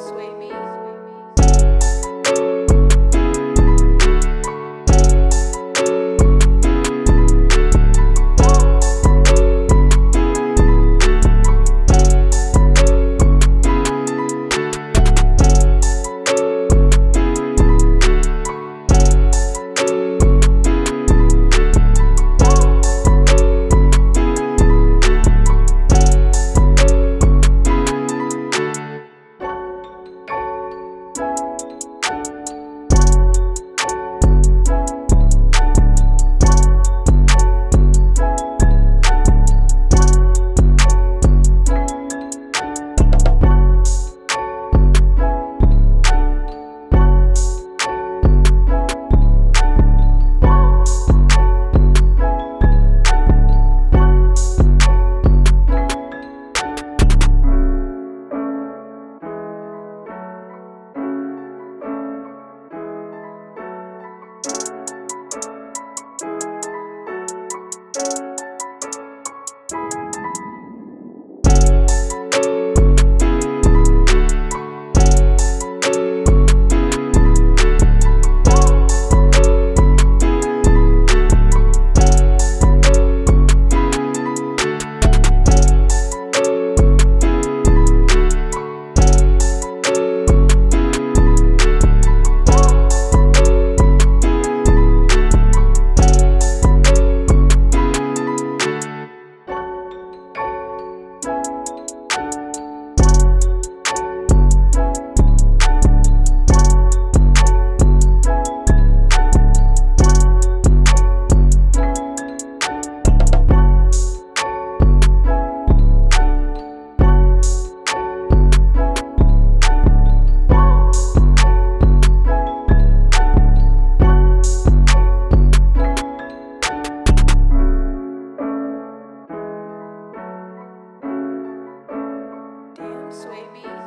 sway me. Sway me.